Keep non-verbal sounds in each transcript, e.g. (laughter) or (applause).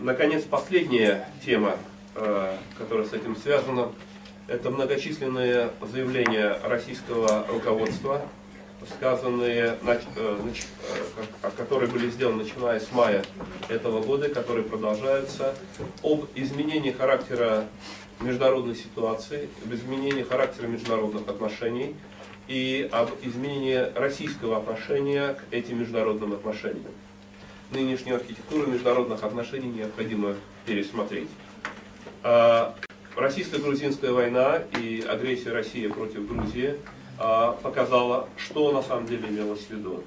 наконец, последняя тема, э, которая с этим связана, это многочисленные заявления российского руководства, сказанные, э, которые были сделаны начиная с мая этого года, которые продолжаются, об изменении характера международной ситуации, об изменении характера международных отношений и об изменении российского отношения к этим международным отношениям. Нынешнюю архитектуру международных отношений необходимо пересмотреть. А, российско-грузинская война и агрессия России против Грузии а, показала, что на самом деле имелось в виду.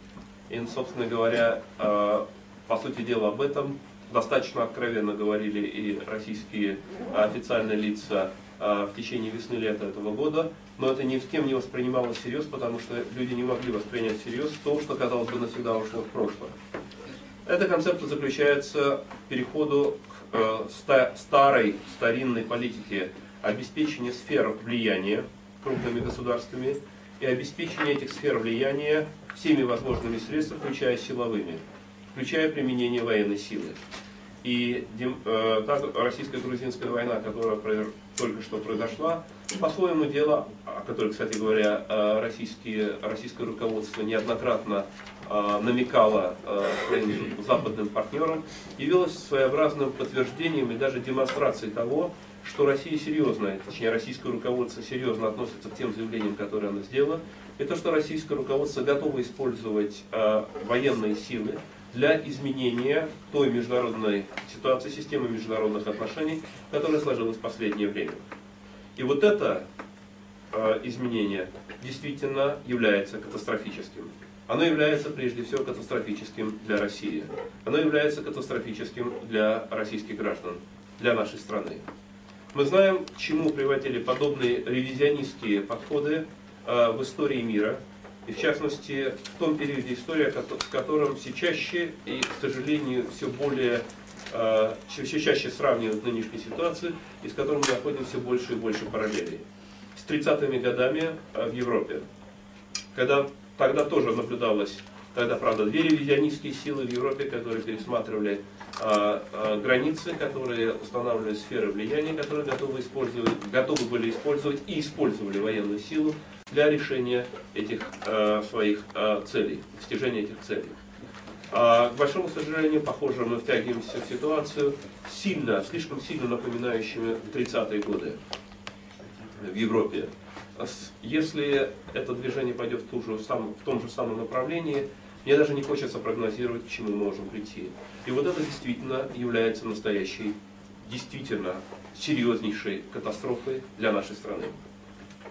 И, собственно говоря, а, по сути дела об этом достаточно откровенно говорили и российские официальные лица в течение весны-лета этого года, но это ни с кем не воспринималось всерьез, потому что люди не могли воспринять всерьез то, что, казалось бы, навсегда ушло в прошлое. Эта концепция заключается в переходу к э, старой, старинной политике обеспечения сфер влияния крупными государствами и обеспечения этих сфер влияния всеми возможными средствами, включая силовыми, включая применение военной силы. И э, та российско-грузинская война, которая только что произошла, по-своему дело, о которой, кстати говоря, э, российские, российское руководство неоднократно э, намекало э, своим западным партнерам, явилось своеобразным подтверждением и даже демонстрацией того, что Россия серьезно, точнее российское руководство серьезно относится к тем заявлениям, которые она сделала, и то, что российское руководство готово использовать военные силы для изменения той международной ситуации, системы международных отношений, которая сложилась в последнее время. И вот это э, изменение действительно является катастрофическим. Оно является прежде всего катастрофическим для России. Оно является катастрофическим для российских граждан, для нашей страны. Мы знаем, к чему приводили подобные ревизионистские подходы э, в истории мира, и в частности в том периоде истории, с которым все чаще и, к сожалению, все более все чаще сравнивают нынешнюю ситуацию и с которым мы находим все больше и больше параллелей. С 30-ми годами э, в Европе, когда тогда тоже наблюдалось, тогда, правда, две ревизионистские силы в Европе, которые пересматривали а, а, границы, которые устанавливали сферы влияния, которые готовы, использовать, готовы были использовать и использовали военную силу для решения этих э, своих э, целей, достижения этих целей. А, к большому сожалению, похоже, мы втягиваемся в ситуацию, сильно, слишком сильно напоминающую 30-е годы в Европе. Если это движение пойдет в, ту же, в том же самом направлении, мне даже не хочется прогнозировать, к чему мы можем прийти. И вот это действительно является настоящей, действительно серьезнейшей катастрофой для нашей страны.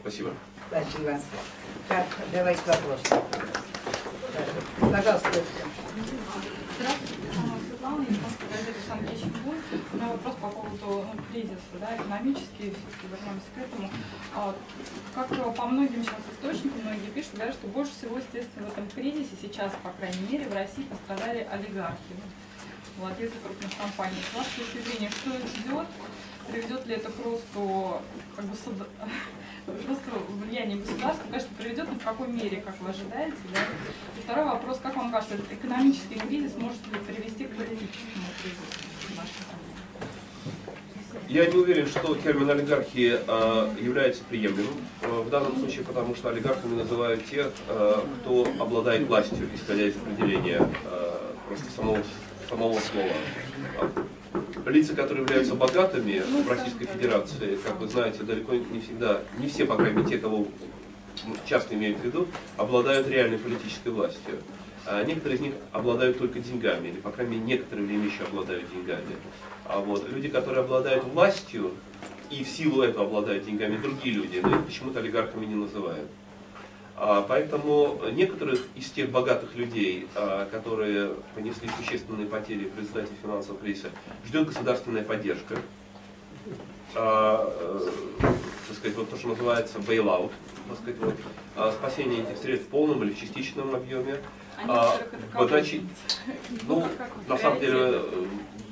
Спасибо. Спасибо. Так, давайте вопрос. Пожалуйста. Здравствуйте, Светлана, японская газета «Санкт-Петербург». У меня вопрос по поводу кризиса, да, экономический, все-таки вернемся к этому. А, как по многим сейчас источникам, многие пишут, да, что больше всего, естественно, в этом кризисе сейчас, по крайней мере, в России пострадали олигархи. Владельцы крупных компаний. С вашей точки зрения, что их ждет? Приведет ли это к росту как бы, просто влияние государства, конечно, приведет, но в какой мере, как вы ожидаете, да? И второй вопрос, как вам кажется, этот экономический кризис может ли привести к политическому кризису в нашей стране? Я не уверен, что термин олигархии э, является приемлемым э, в данном случае, потому что олигархами называют тех, э, кто обладает властью, исходя из определения просто самого, самого слова лица, которые являются богатыми в Российской Федерации, как вы знаете, далеко не всегда, не все, по крайней мере, те, кого часто имеют в виду, обладают реальной политической властью. А некоторые из них обладают только деньгами, или, по крайней мере, некоторые время еще обладают деньгами. А вот люди, которые обладают властью и в силу этого обладают деньгами, другие люди, но их почему-то олигархами не называют. А, поэтому некоторых из тех богатых людей, а, которые понесли существенные потери в результате финансового кризиса, ждет государственная поддержка. А, э, так сказать, вот то, что называется bailout, так сказать, вот, спасение этих средств в полном или в частичном объеме. А, вот, значит, ну, (laughs) на самом деле,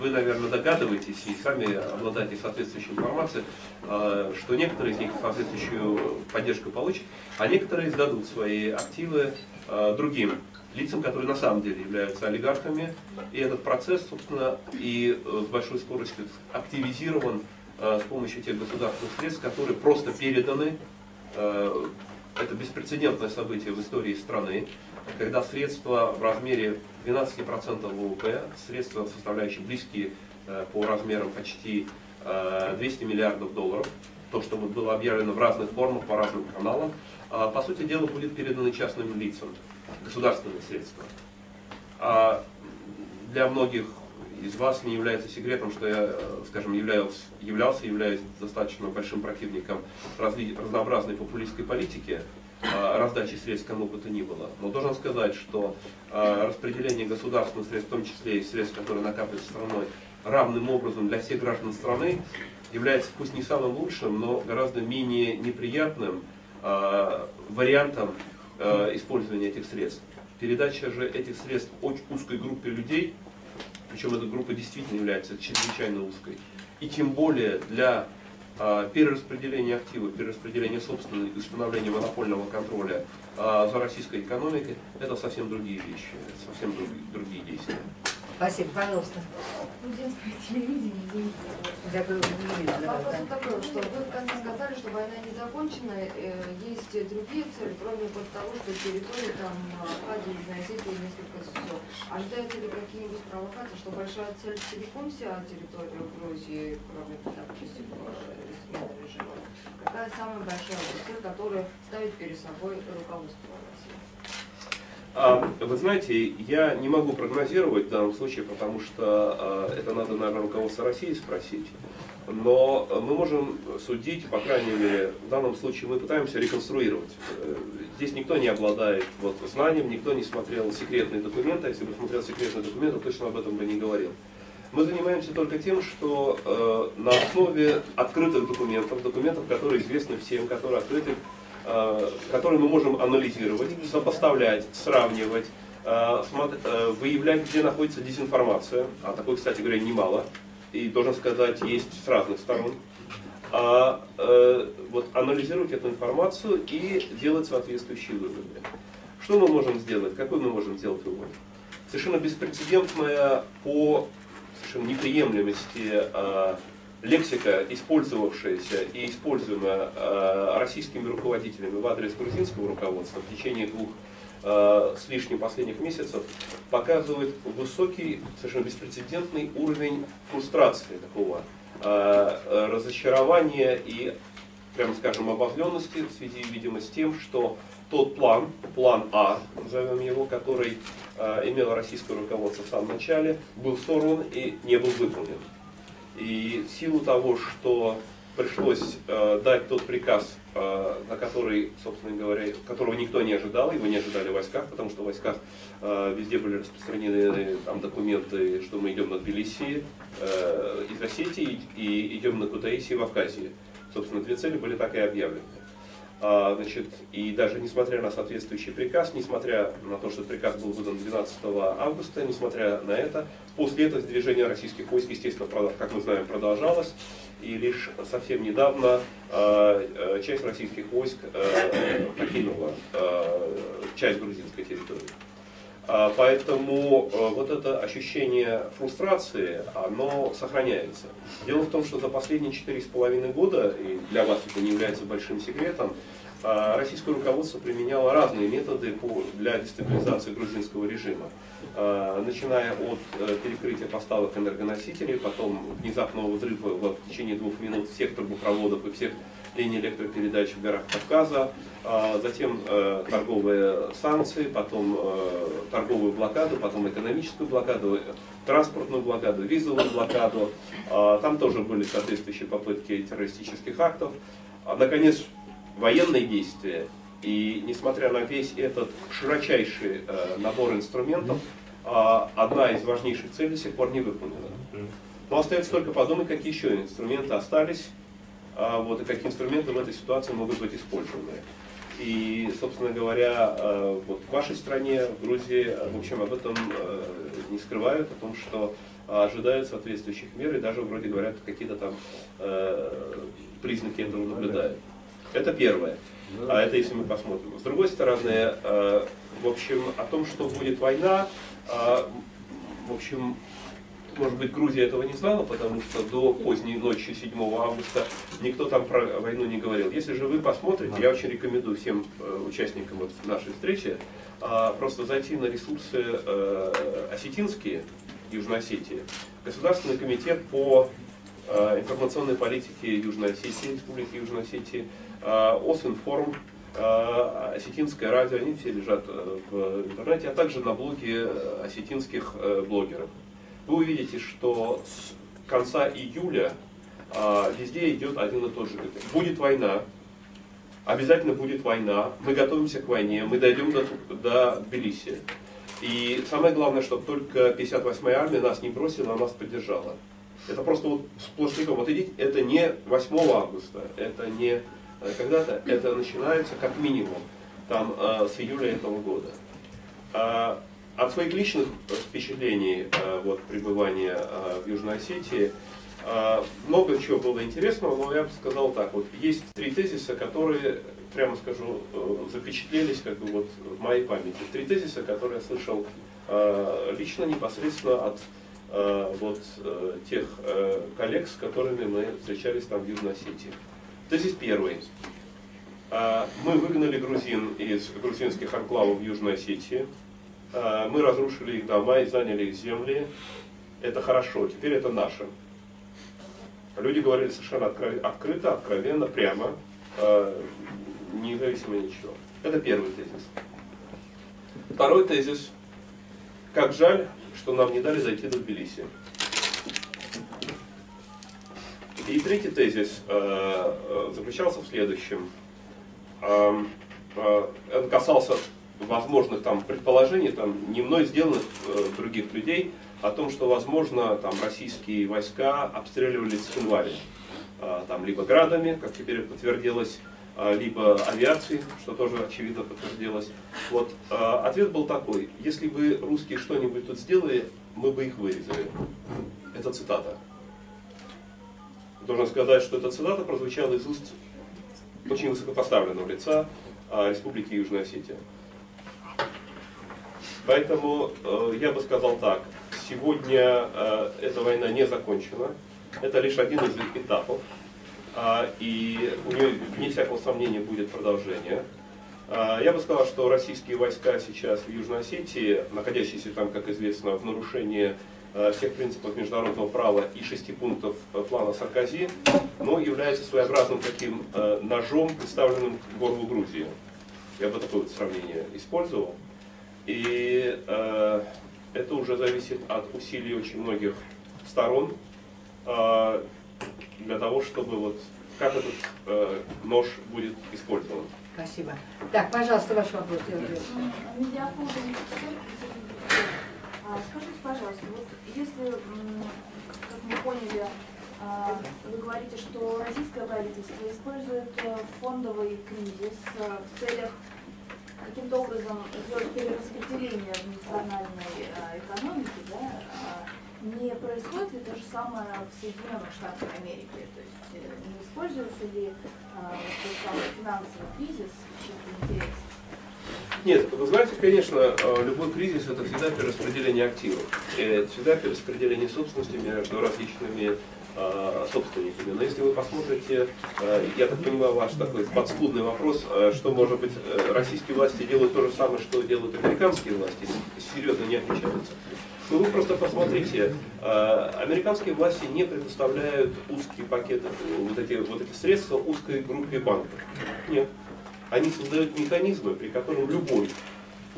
вы, наверное, догадываетесь и сами обладаете соответствующей информацией, а, что некоторые из них соответствующую поддержку получат, а некоторые сдадут свои активы а, другим лицам, которые на самом деле являются олигархами. И этот процесс, собственно, и э, с большой скоростью активизирован э, с помощью тех государственных средств, которые просто переданы. Это беспрецедентное событие в истории страны, когда средства в размере 12% ВВП, средства, составляющие близкие по размерам почти 200 миллиардов долларов, то, что было объявлено в разных формах, по разным каналам, по сути дела будет передано частным лицам государственные средства. А для многих из вас не является секретом, что я, скажем, являюсь, являлся, являюсь достаточно большим противником разнообразной популистской политики, а, раздачи средств кому бы то ни было. Но должен сказать, что а, распределение государственных средств, в том числе и средств, которые накапливаются страной, равным образом для всех граждан страны, является пусть не самым лучшим, но гораздо менее неприятным а, вариантом использования этих средств. Передача же этих средств очень узкой группе людей, причем эта группа действительно является чрезвычайно узкой, и тем более для э, перераспределения активов, перераспределения собственности, установления монопольного контроля э, за российской экономикой, это совсем другие вещи, совсем другие, другие действия. Спасибо, пожалуйста. Студентское телевидение, извините. Вопрос вот такой, что вы в конце сказали, что война не закончена, э, есть другие цели, кроме вот того, что территорию там Абхазии, Осетии несколько СССР. Ожидаются ли какие-нибудь провокации, что большая цель целиком вся территория Грузии, кроме, допустим, смены режима? Какая самая большая цель, которую ставит перед собой руководство России? А, вы знаете, я не могу прогнозировать в данном случае, потому что а, это надо, наверное, руководство России спросить. Но мы можем судить, по крайней мере, в данном случае мы пытаемся реконструировать. Э, здесь никто не обладает вот, знанием, никто не смотрел секретные документы. Если бы смотрел секретные документы, точно об этом бы не говорил. Мы занимаемся только тем, что э, на основе открытых документов, документов, которые известны всем, которые открыты Э, который мы можем анализировать, сопоставлять, сравнивать, э, э, выявлять, где находится дезинформация, а такой, кстати говоря, немало, и должен сказать, есть с разных сторон, а, вот, анализировать эту информацию и делать соответствующие выводы. Что мы можем сделать? Какой мы можем сделать вывод? Совершенно беспрецедентная по совершенно неприемлемости лексика, использовавшаяся и используемая э, российскими руководителями в адрес грузинского руководства в течение двух э, с лишним последних месяцев, показывает высокий, совершенно беспрецедентный уровень фрустрации такого разочарования и, прямо скажем, обозленности в связи, видимо, с тем, что тот план, план А, назовем его, который имело российское руководство в самом начале, был сорван и не был выполнен. И в силу того, что пришлось э, дать тот приказ, э, на который, собственно говоря, которого никто не ожидал, его не ожидали в войсках, потому что в войсках э, везде были распространены там, документы, что мы идем на Тбилиси э, из Осетии и идем на Кутаиси в Абхазии. Собственно, две цели были так и объявлены. А, значит, и даже несмотря на соответствующий приказ, несмотря на то, что приказ был выдан 12 августа, несмотря на это, после этого движение российских войск, естественно, как мы знаем, продолжалось. И лишь совсем недавно э, часть российских войск э, покинула часть грузинской территории. А, поэтому вот это ощущение фрустрации, оно сохраняется. Дело в том, что за последние четыре с половиной года, и для вас это не является большим секретом, российское руководство применяло разные методы для дестабилизации грузинского режима. А, начиная от э, перекрытия поставок энергоносителей, потом внезапного взрыва в течение двух минут всех трубопроводов и всех линий электропередач в горах Кавказа, а, затем э, торговые санкции, потом э, торговую блокаду, потом экономическую блокаду, транспортную блокаду, визовую блокаду. Там тоже были соответствующие попытки террористических актов. Наконец, военные действия. И несмотря на весь этот широчайший э, набор инструментов, э, одна из важнейших целей до сих пор не выполнена. Но остается только подумать, какие еще инструменты остались, э, вот, и какие инструменты в этой ситуации могут быть использованы. И, собственно говоря, э, вот в вашей стране, в Грузии, в общем, об этом э, не скрывают, о том, что ожидают соответствующих мер, и даже вроде говорят, какие-то там э, признаки этого наблюдают. Это первое. А это если мы посмотрим. С другой стороны, э, в общем, о том, что будет война, э, в общем, может быть, Грузия этого не знала, потому что до поздней ночи 7 августа никто там про войну не говорил. Если же вы посмотрите, я очень рекомендую всем э, участникам вот нашей встречи просто зайти на ресурсы осетинские, Южной Осетии. Государственный комитет по информационной политике Южной Осетии, Республики Южной Осетии, Осинформ, э, осетинское радио, они все лежат э, в интернете, а также на блоге э, осетинских э, блогеров вы увидите, что с конца июля везде идет один и тот же. Будет война, обязательно будет война, мы готовимся к войне, мы дойдем до, до Тбилиси. И самое главное, чтобы только 58-я армия нас не бросила, а нас поддержала. Это просто вот сплошняком. Вот идите, это не 8 августа, это не э, когда-то, это начинается как минимум там, э, с июля этого года. А, от своих личных впечатлений э, вот, пребывания э, в Южной Осетии э, много чего было интересного, но я бы сказал так, вот есть три тезиса, которые, прямо скажу, запечатлелись как бы вот в моей памяти. Три тезиса, которые я слышал лично, непосредственно от вот тех коллег, с которыми мы встречались там в Южной Осетии. Тезис первый. Мы выгнали грузин из грузинских анклавов в Южной Осетии. А, мы разрушили их дома и заняли их земли. Это хорошо, теперь это наше. Люди говорили совершенно открыто, откровенно, прямо, а, независимо ничего. Это первый тезис. Второй тезис. Как жаль, что нам не дали зайти до Тбилиси. И третий тезис а, заключался в следующем. Он касался возможных там предположений, там, не мной сделанных э, других людей, о том, что, возможно, там российские войска обстреливались с Хинвали. Э, там, либо градами, как теперь подтвердилось, э, либо авиацией, что тоже очевидно подтвердилось. Вот, э, ответ был такой, если бы русские что-нибудь тут сделали, мы бы их вырезали. Это цитата. Должен сказать, что эта цитата прозвучала из уст очень высокопоставленного лица э, Республики Южная Осетия. Поэтому э, я бы сказал так, сегодня э, эта война не закончена, это лишь один из этапов, э, и у нее, вне всякого сомнения, будет продолжение. Э, я бы сказал, что российские войска сейчас в Южной Осетии, находящиеся там, как известно, в нарушении всех принципов международного права и шести пунктов плана Саркози, но являются своеобразным таким э, ножом, представленным к горлу Грузии. Я бы такое вот сравнение использовал. И э, это уже зависит от усилий очень многих сторон э, для того, чтобы вот как этот э, нож будет использован. Спасибо. Так, пожалуйста, ваш вопрос. А, скажите, пожалуйста, вот если, как мы поняли, а, вы говорите, что российское правительство использует э, фондовый кризис э, в целях каким-то образом сделать перераспределение в национальной э, экономике, да, а не происходит ли то же самое в Соединенных Штатах Америки? То есть не используется ли а, тот самый финансовый кризис в чьих интересах? Нет, вы знаете, конечно, э, любой кризис это всегда перераспределение активов. Это всегда перераспределение собственности между различными Э, собственниками. Но если вы посмотрите, э, я так понимаю, ваш такой подспудный вопрос, что, может быть, российские власти делают то же самое, что делают американские власти, серьезно не отличаются. Ну вы просто посмотрите, американские власти не предоставляют узкие пакеты, вот эти, вот эти средства узкой группе банков. Нет. Они создают механизмы, при котором любой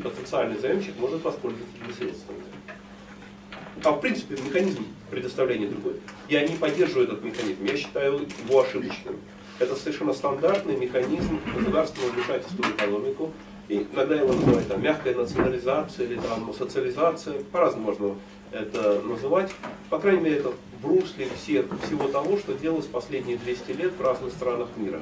потенциальный заемщик может воспользоваться этими средствами. А в принципе механизм предоставления другой. Я не поддерживаю этот механизм, я считаю его ошибочным. Это совершенно стандартный механизм государственного вмешательства в экономику. И иногда его называют там, мягкая национализация или там, социализация, по-разному можно это называть. По крайней мере, это в русле всех, всего того, что делалось последние 200 лет в разных странах мира.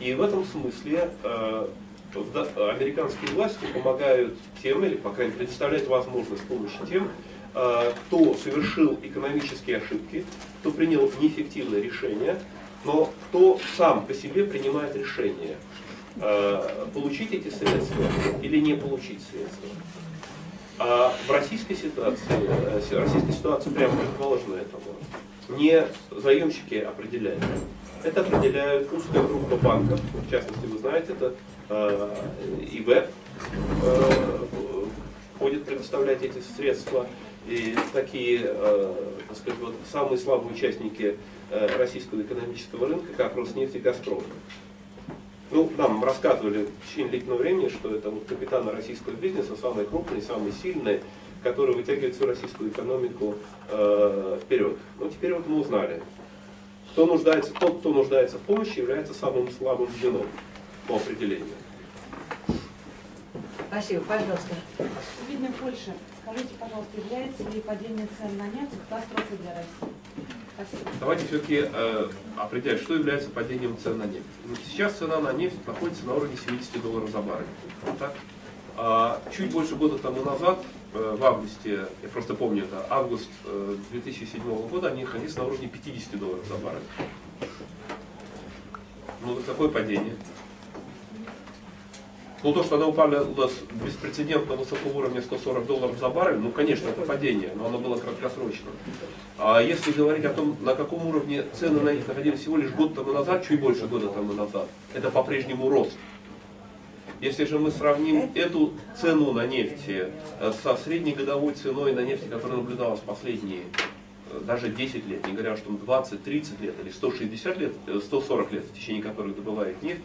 И в этом смысле э, американские власти помогают тем, или, по крайней мере, предоставляют возможность помощи тем, Э, кто совершил экономические ошибки, кто принял неэффективное решение, но кто сам по себе принимает решение. э, получить эти средства или не получить средства. А в российской ситуации, российская ситуация прямо противоположна этому. Не заемщики определяют. Это определяют узкая группа банков, в частности, вы знаете, это э, ИВЭП будет предоставлять эти средства. И такие, э, так сказать, вот самые слабые участники э, российского экономического рынка, как Роснефть и Газпром. Ну, нам рассказывали в течение длительного времени, что это вот капитаны российского бизнеса, самые крупные, самые сильные, которые вытягивают всю российскую экономику э, вперед. Но теперь вот мы узнали, кто нуждается, тот, кто нуждается в помощи, является самым слабым звеном по определению. Спасибо, пожалуйста. Видно Польша. Скажите, пожалуйста, является ли падение цен на нефть катастрофой для России? Спасибо. Давайте все-таки э, определять, что является падением цен на нефть. Ну, Сейчас цена на нефть находится на уровне 70 долларов за баррель. Так. А чуть больше года тому назад, в августе, я просто помню это, август э, 2007 года, они находились на уровне 50 долларов за баррель. Ну, вот какое падение? Ну, то, что она упала с беспрецедентно высокого уровня 140 долларов за баррель, ну, конечно, это падение, но оно было краткосрочным. А если говорить о том, на каком уровне цены на них находились всего лишь год тому назад, чуть больше года тому назад, это по-прежнему рост. Если же мы сравним эту цену на нефти э, со среднегодовой ценой на нефти, которая наблюдалась последние э, даже 10 лет, не говоря, что 20, 30 лет или 160 лет, э, 140 лет, в течение которых добывает нефть,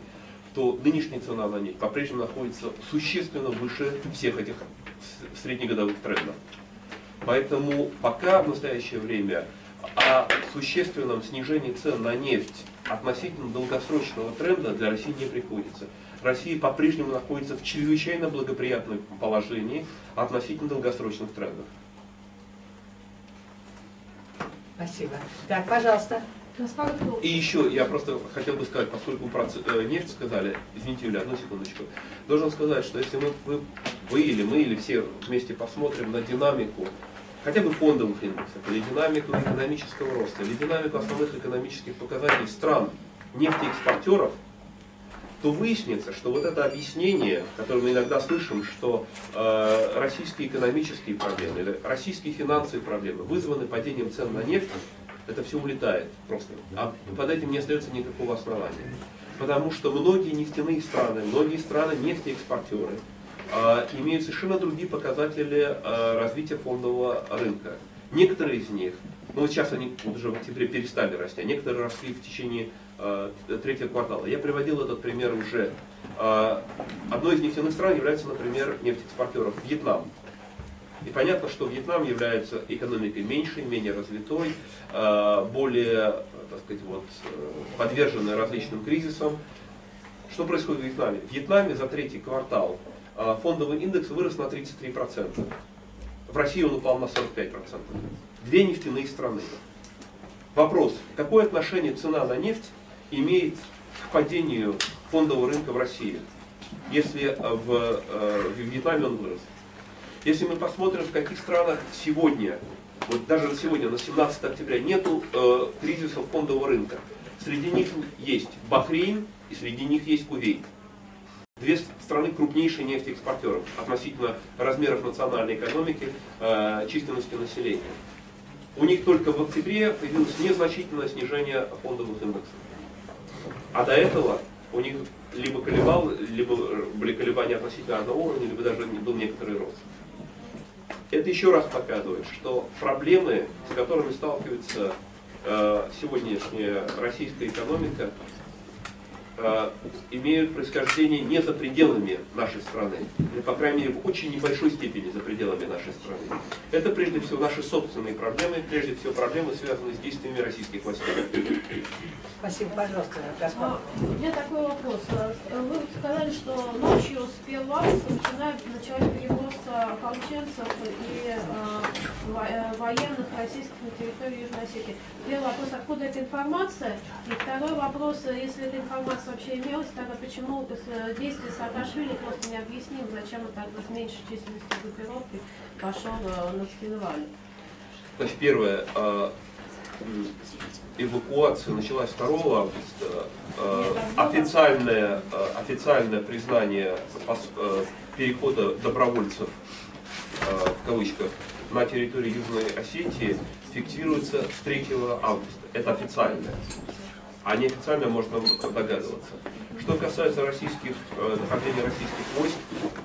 то нынешняя цена на нефть по-прежнему находится существенно выше всех этих среднегодовых трендов. Поэтому пока в настоящее время о существенном снижении цен на нефть относительно долгосрочного тренда для России не приходится. Россия по-прежнему находится в чрезвычайно благоприятном положении относительно долгосрочных трендов. Спасибо. Так, пожалуйста. И еще я просто хотел бы сказать, поскольку про э, нефть сказали, извините, Юля, одну секундочку, должен сказать, что если мы, вы, вы или мы, или все вместе посмотрим на динамику хотя бы фондовых индексов, или динамику экономического роста, или динамику основных экономических показателей стран нефтеэкспортеров, то выяснится, что вот это объяснение, которое мы иногда слышим, что э, российские экономические проблемы или российские финансовые проблемы вызваны падением цен на нефть, это все улетает просто. А под этим не остается никакого основания. Потому что многие нефтяные страны, многие страны нефтеэкспортеры э, имеют совершенно другие показатели э, развития фондового рынка. Некоторые из них, ну вот сейчас они уже в октябре перестали расти, а некоторые росли в течение третьего квартала. Я приводил этот пример уже. Э, одной из нефтяных стран является, например, нефтеэкспортеров Вьетнам. И понятно, что Вьетнам является экономикой меньшей, менее развитой, э, более, э, так сказать, вот, э, подверженной различным кризисам. Что происходит в Вьетнаме? В Вьетнаме за третий квартал э, фондовый индекс вырос на 33%. В России он упал на 45%. Две нефтяные страны. Вопрос, какое отношение цена на нефть имеет к падению фондового рынка в России, если э, в, э, в Вьетнаме он вырос? Если мы посмотрим, в каких странах сегодня, вот даже сегодня, на 17 октября, нету э, кризисов фондового рынка. Среди них есть Бахрейн и среди них есть Кувейт. Две страны крупнейшие нефтеэкспортеров относительно размеров национальной экономики, э, численности населения. У них только в октябре появилось незначительное снижение фондовых индексов. А до этого у них либо колебал, либо были колебания относительно одного уровня, либо даже был некоторый рост. Это еще раз показывает, что проблемы, с которыми сталкивается э, сегодняшняя российская экономика, э, имеют происхождение не за пределами нашей страны, или, по крайней мере, в очень небольшой степени за пределами нашей страны. Это прежде всего наши собственные проблемы, прежде всего проблемы, связанные с действиями российских властей. Спасибо, пожалуйста, Гаспар. А, У меня такой вопрос. А, Вы сказали, что ночью с 1 августа начинают, начали переброс а, ополченцев и а, э, военных российских на территорию Южной Осетии. Первый вопрос, откуда эта информация? И второй вопрос, э, если эта информация вообще имелась, тогда почему действия Саакашвили просто не объяснил, зачем он тогда с меньшей численностью группировки пошел э, на Цхинвале? Значит, первое. м, эвакуация началась 2 августа, э, официальное, э, официальное признание э, перехода добровольцев в кавычках на территории Южной Осетии фиксируется с 3 августа. Это официальное. А неофициально можно догадываться. Что касается российских, э, нахождения российских войск,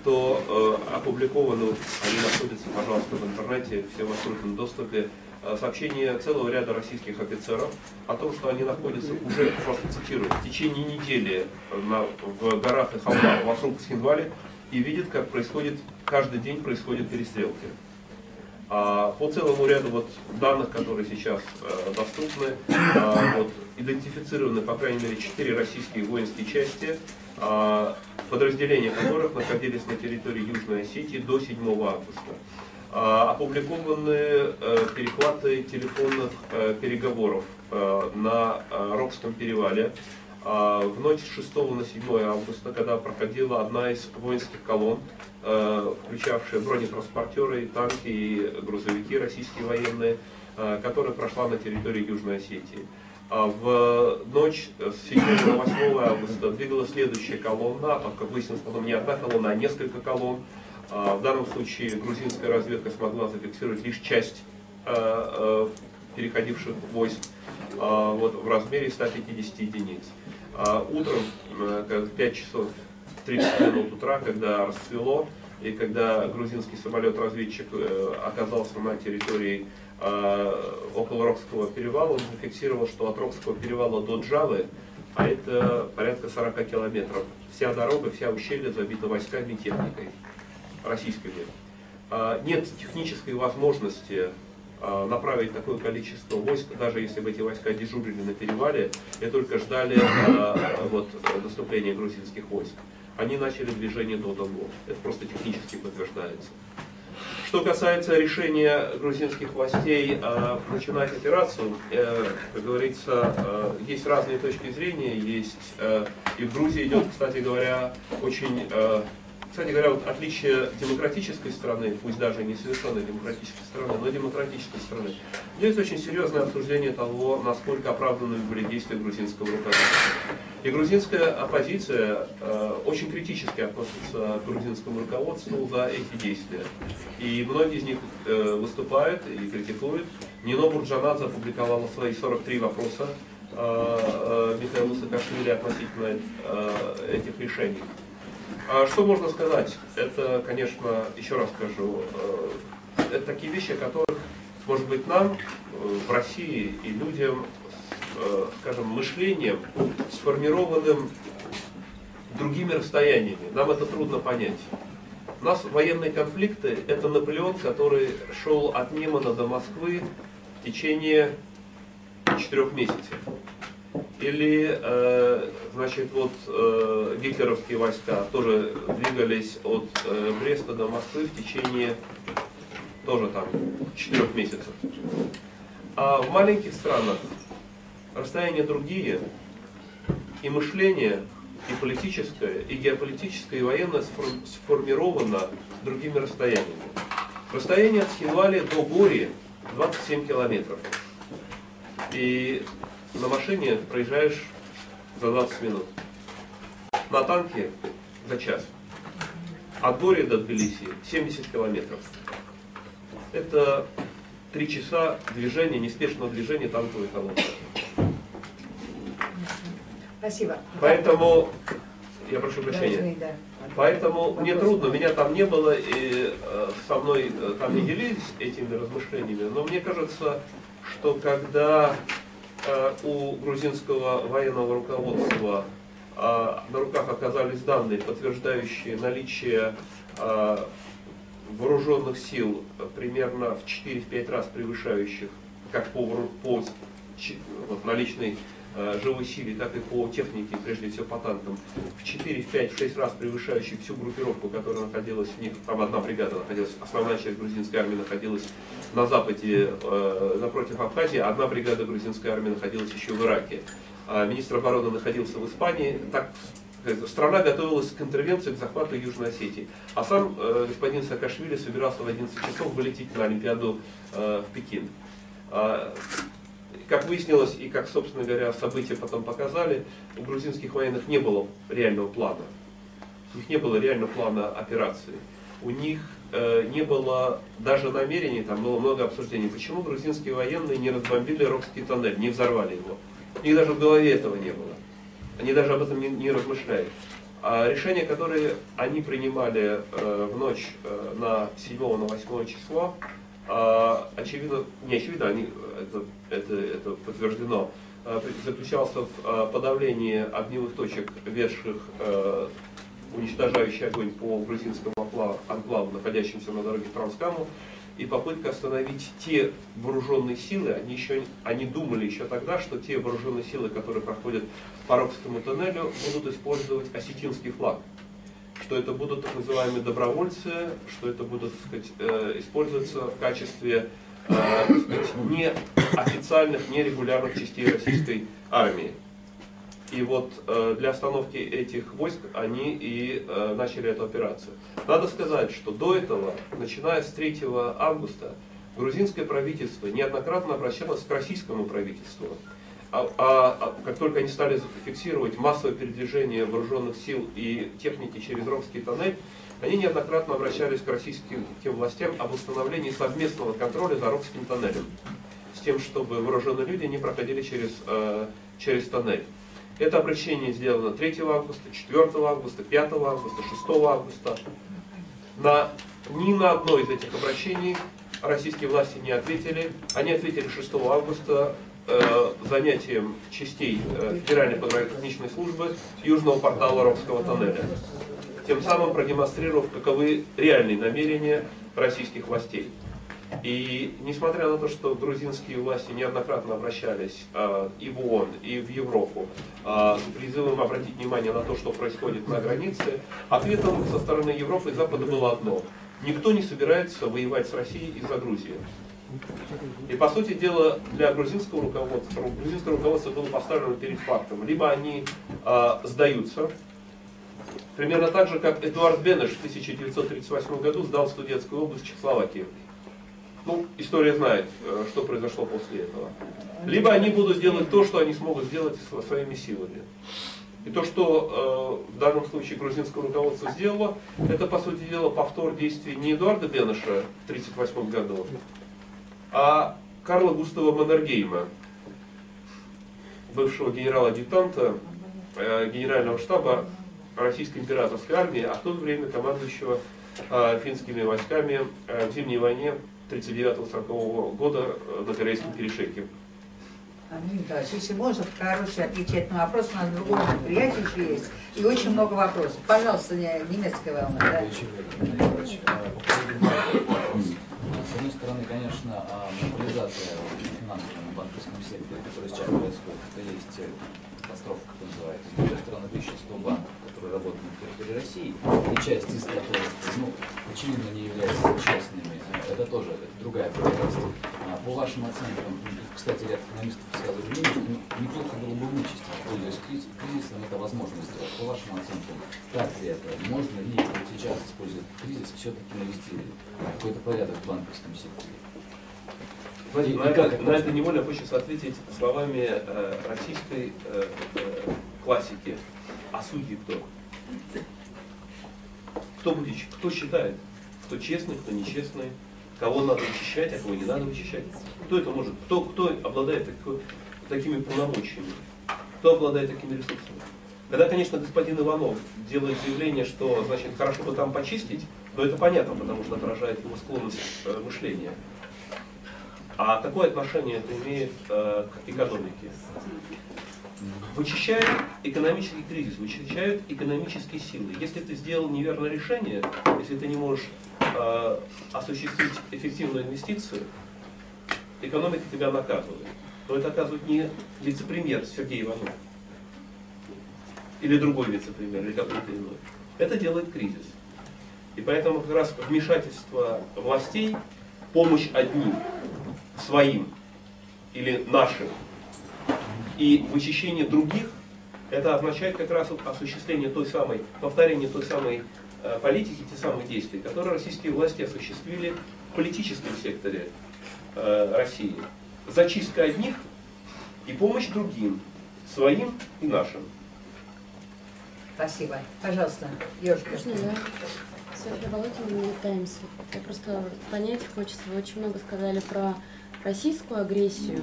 то э, опубликованы, они находятся, пожалуйста, в интернете, все в открытом доступе, э, сообщения целого ряда российских офицеров о том, что они находятся уже, просто цитирую, в течение недели на, в горах и холмах вокруг Схинвали и видят, как происходит, каждый день происходят перестрелки. А по целому ряду вот данных, которые сейчас э, доступны, а, вот, идентифицированы, по крайней мере, четыре российские воинские части, а, подразделения которых находились на территории Южной Осетии до 7 августа. А, опубликованы э, перехваты телефонных э, переговоров э, на э, Рокском перевале в ночь с 6 на 7 августа, когда проходила одна из воинских колонн, э, включавшая бронетранспортеры, танки и грузовики российские военные, э, которая прошла на территории Южной Осетии. А в ночь с 7 на 8 августа двигалась следующая колонна, а, как выяснилось потом не одна колонна, а несколько колонн. А, В данном случае грузинская разведка смогла зафиксировать лишь часть э, переходивших войск а, вот, в размере 150 единиц. А Утром, э, как в 5 часов 30 минут утра, когда расцвело, и когда грузинский самолет-разведчик э, оказался на территории э, около Рокского перевала, он зафиксировал, что от Рокского перевала до Джавы, а это порядка 40 километров, вся дорога, вся ущелье забита войсками и техникой российскими. А, Нет технической возможности а, направить такое количество войск, даже если бы эти войска дежурили на перевале и только ждали а, вот, наступления грузинских войск. Они начали движение до того. Это просто технически подтверждается. Что касается решения грузинских властей э, начинать операцию, э, как говорится, э, есть разные точки зрения, есть э, и в Грузии идет, кстати говоря, очень, э, кстати говоря, вот отличие демократической страны, пусть даже не совершенно демократической страны, но демократической страны, идет очень серьезное обсуждение того, насколько оправданными были действия грузинского руководства. И грузинская оппозиция э, очень критически относится к грузинскому руководству за эти действия. И многие из них э, выступают и критикуют. Нино Бурджанадзе опубликовала свои 43 вопроса э, э, Михаилу Саакашвили относительно э, этих решений. А что можно сказать? Это, конечно, еще раз скажу, э, это такие вещи, о которых, может быть, нам э, в России и людям э, скажем, мышлением, сформированным другими расстояниями. Нам это трудно понять. У нас военные конфликты – это Наполеон, который шел от Немана до Москвы в течение четырех месяцев. Или, э, значит, вот э, гитлеровские войска тоже двигались от э, Бреста до Москвы в течение тоже там четырех месяцев. А в маленьких странах расстояния другие, и мышление, и политическое, и геополитическое, и военное сфор- сформировано другими расстояниями. Расстояние от Схинвали до Гори 27 километров. И на машине проезжаешь за 20 минут. На танке за час. От Гори до Тбилиси 70 километров. Это три часа движения, неспешного движения танковой колонны. Спасибо. Поэтому, я прошу прощения, да. поэтому мне трудно, меня там не было, и э, со мной э, там не делились этими размышлениями, но мне кажется, что когда у грузинского военного руководства э, на руках оказались данные, подтверждающие наличие э, вооруженных сил э, примерно в 4-5 раз превышающих как по, по вот, наличной э, живой силе, так и по технике, прежде всего по танкам, в 4, в 5, в 6 раз превышающих всю группировку, которая находилась в них, там одна бригада находилась, основная часть грузинской армии находилась на западе, э, напротив Абхазии, а одна бригада грузинской армии находилась еще в Ираке. А министр обороны находился в Испании, так сказать, страна готовилась к интервенции, к захвату Южной Осетии. А сам э, господин Саакашвили собирался в 11 часов вылететь на Олимпиаду э, в Пекин. Как выяснилось и как, собственно говоря, события потом показали, у грузинских военных не было реального плана. У них не было реального плана операции. У них э, не было даже намерений, там было много обсуждений, почему грузинские военные не разбомбили Рокский тоннель, не взорвали его. У них даже в голове этого не было. Они даже об этом не, не размышляют. А решения, которые они принимали э, в ночь э, на 7 на 8 число, очевидно, не очевидно, они, это, это, это подтверждено, э, заключался в э, подавлении огневых точек, ведших э, уничтожающий огонь по грузинскому анклаву, находящемуся на дороге Транскаму, и попытка остановить те вооруженные силы, они, еще, они думали еще тогда, что те вооруженные силы, которые проходят по Рокскому тоннелю, будут использовать осетинский флаг. Что это будут так называемые добровольцы, что это будут так сказать, э, использоваться в качестве э, сказать, неофициальных, нерегулярных частей российской армии. И вот э, для остановки этих войск они и начали эту операцию. Надо сказать, что до этого, начиная с 3 августа, грузинское правительство неоднократно обращалось к российскому правительству. А, а, а как только они стали фиксировать массовое передвижение вооруженных сил и техники через Ромский тоннель, они неоднократно обращались к российским властям об установлении совместного контроля за Ромским тоннелем, с тем, чтобы вооруженные люди не проходили через, э, через тоннель. Это обращение сделано 3 августа, 4 августа, 5 августа, 6 августа. На, ни на одно из этих обращений российские власти не ответили. Они ответили 6 августа занятием частей э, Федеральной пограничной службы южного портала Ромского тоннеля. Тем самым продемонстрировав, каковы реальные намерения российских властей. И несмотря на то, что грузинские власти неоднократно обращались э, и в ООН, и в Европу э, с призывом обратить внимание на то, что происходит на границе, ответом со стороны Европы и Запада было одно. Никто не собирается воевать с Россией из-за Грузии. И по сути дела для грузинского руководства, грузинское руководство было поставлено перед фактом. Либо они э, сдаются, примерно так же, как Эдуард Бенеш в 1938 году сдал студентскую область Чехословакии. Ну, история знает, э, что произошло после этого. Либо они будут делать то, что они смогут сделать своими силами. И то, что э, в данном случае грузинское руководство сделало, это, по сути дела, повтор действий не Эдуарда Беныша в 1938 году, а Карла Густава Маннергейма, бывшего генерала-адъютанта э, генерального штаба Российской императорской армии, а в то время командующего э, финскими войсками э, в Зимней войне 39-40 года э, на Корейском перешейке. Андрей Николаевич, если можно, короче, отвечать на вопрос, у нас другое мероприятие еще есть, и очень много вопросов. Пожалуйста, не, немецкая волна, да? Стороны, конечно, а, монополизация финансового банковском секторе, которая сейчас происходит, это есть э, катастрофа, как называется. С другой стороны, 1100 банков, которые работают на территории России, и часть из которых, ну, очевидно, не являются частными, это тоже это другая пропасть. А, по вашим оценкам, кстати, ряд экономистов сказали, что неплохо было бы вычистить, пользуясь кризисом, это возможно сделать. По вашим оценкам, так ли это? Можно ли вот сейчас, используя кризис, все-таки навести какой-то порядок в банковском секторе? Знаете, на, это, на это невольно хочется ответить словами э, российской э, э, классики. А судьи кто? Кто будет, кто считает? Кто честный, кто нечестный? Кого надо вычищать, а кого не надо вычищать? Кто это может? Кто, кто обладает такой, такими полномочиями? Кто обладает такими ресурсами? Когда, конечно, господин Иванов делает заявление, что, значит, хорошо бы там почистить, то это понятно, потому что отражает его склонность э, мышления. А какое отношение это имеет э, к экономике? Вычищают экономический кризис, вычищают экономические силы. Если ты сделал неверное решение, если ты не можешь э, осуществить эффективную инвестицию, экономика тебя наказывает. Но это оказывает не вице-премьер Сергей Иванов или другой вице-премьер, или какой-то иной. Это делает кризис. И поэтому как раз вмешательство властей, помощь одним своим или нашим, и вычищение других, это означает как раз осуществление той самой, повторение той самой э, политики, те самые действия, которые российские власти осуществили в политическом секторе э, России. Зачистка одних и помощь другим, своим и нашим. Спасибо. Пожалуйста, Ёшка. Можно я? Софья Болотина, New Times. Я просто понять хочется. Вы очень много сказали про российскую агрессию,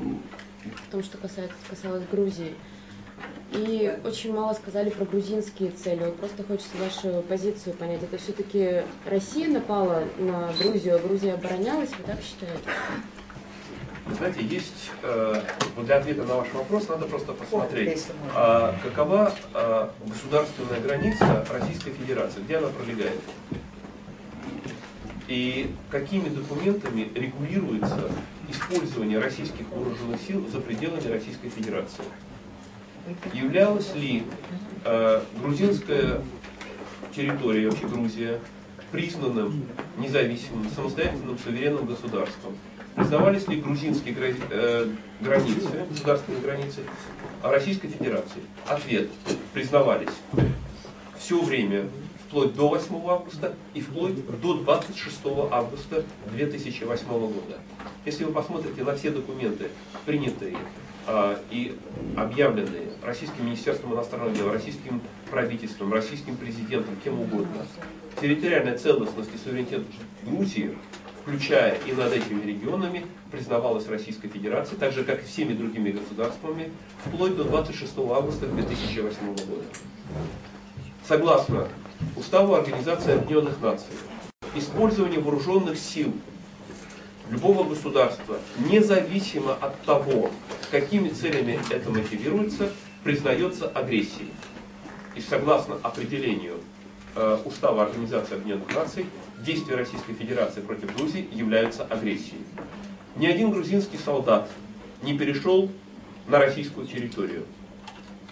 в том, что касается, касалось Грузии. И очень мало сказали про грузинские цели. Вот просто хочется вашу позицию понять. Это все-таки Россия напала на Грузию, а Грузия оборонялась, вы так считаете? Знаете, есть, э, вот для ответа на ваш вопрос надо просто посмотреть, а, какова а, государственная граница Российской Федерации, где она пролегает. И какими документами регулируется использование российских вооруженных сил за пределами Российской Федерации. Являлась ли э, грузинская территория, вообще Грузия, признанным независимым, самостоятельным, суверенным государством? Признавались ли грузинские э, границы, государственные границы Российской Федерации? Ответ. Признавались. Все время, вплоть до 8 августа и вплоть до 26 августа 2008 года. Если вы посмотрите на все документы, принятые а, и объявленные Российским Министерством иностранных дел, российским правительством, российским президентом, кем угодно, территориальная целостность и суверенитет Грузии, включая и над этими регионами, признавалась Российской Федерацией, так же, как и всеми другими государствами, вплоть до 26 августа 2008 года. Согласно Уставу Организации Объединенных Наций, использование вооруженных сил любого государства, независимо от того, какими целями это мотивируется, признается агрессией. И согласно определению э, Устава Организации Объединенных Наций, действия Российской Федерации против Грузии являются агрессией. Ни один грузинский солдат не перешел на российскую территорию.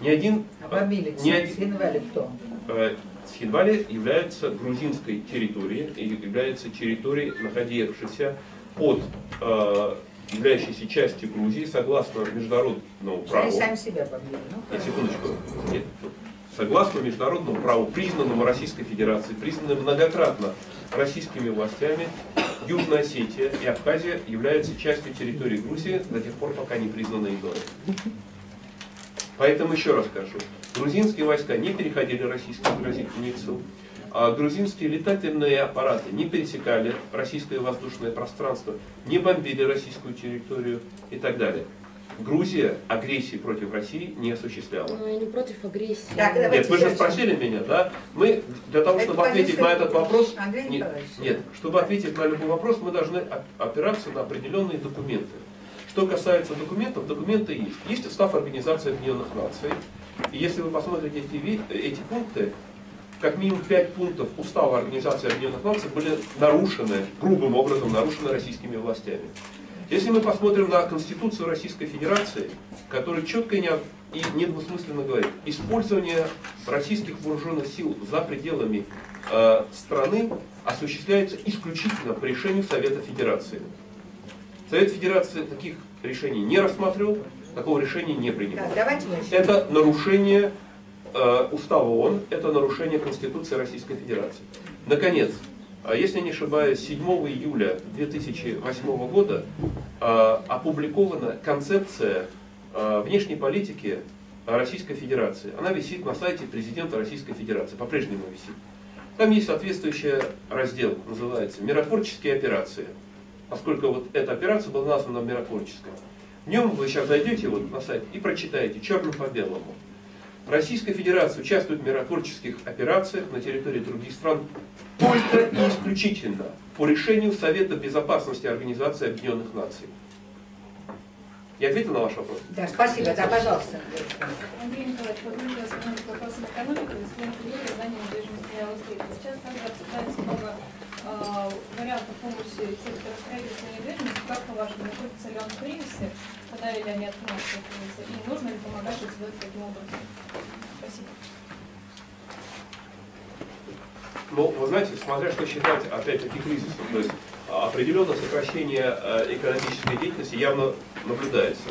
Ни один, А бомбили ни один- Схинвали кто? Э, Схинвали является грузинской территорией и является территорией, находившейся под э, являющейся частью Грузии согласно международному Они праву. сами себя бомбили. Ну, секундочку. Нет. Согласно международному праву, признанному Российской Федерацией, признанным многократно российскими властями, Южная Осетия и Абхазия являются частью территории Грузии до тех пор, пока не признаны ИГОР. Поэтому еще раз скажу. Грузинские войска не переходили российскую границу, а грузинские летательные аппараты не пересекали российское воздушное пространство, не бомбили российскую территорию и так далее. Грузия агрессии против России не осуществляла. Ну, я не против агрессии. Так, давайте Нет, вы же спросили меня, да? Мы для того, Это чтобы ответить на этот вопрос, Андрей нет, нет, чтобы ответить на любой вопрос, мы должны оп- опираться на определенные документы. Что касается документов, документы есть. Есть устав Организации Объединенных Наций. И если вы посмотрите эти, эти пункты, как минимум пять пунктов устава Организации Объединенных Наций были нарушены, грубым образом нарушены российскими властями. Если мы посмотрим на Конституцию Российской Федерации, которая четко и недвусмысленно говорит, использование российских вооруженных сил за пределами э, страны осуществляется исключительно по решению Совета Федерации. Совет Федерации таких решений не рассматривал, такого решения не принимал. Еще. Это нарушение э, Устава ООН, это нарушение Конституции Российской Федерации. Наконец, а если не ошибаюсь, 7 июля 2008 года э, опубликована концепция э, внешней политики Российской Федерации. Она висит на сайте президента Российской Федерации, по-прежнему висит. Там есть соответствующий раздел, называется «Миротворческие операции». Поскольку вот эта операция была названа миротворческой. В нем вы сейчас зайдете вот на сайт и прочитаете черным по белому. Российская Федерация участвует в миротворческих операциях на территории других стран только и исключительно по решению Совета Безопасности Организации Объединенных Наций. Я ответил на ваш вопрос? Да, спасибо, да, пожалуйста. Андрей Николаевич, вот мы к вопросам экономики, Кулиев, здание недвижимости и Аллстрит. Сейчас также обсуждается много вариантов помощи сектора строительства недвижимости. Как по-вашему, находится ли он в кризисе, страдали ли они от кризиса, и нужно ли помогать развивать таким образом? Спасибо. Ну, вы знаете, смотря что считать, опять-таки, кризисом, то есть определенное сокращение э, экономической деятельности явно наблюдается.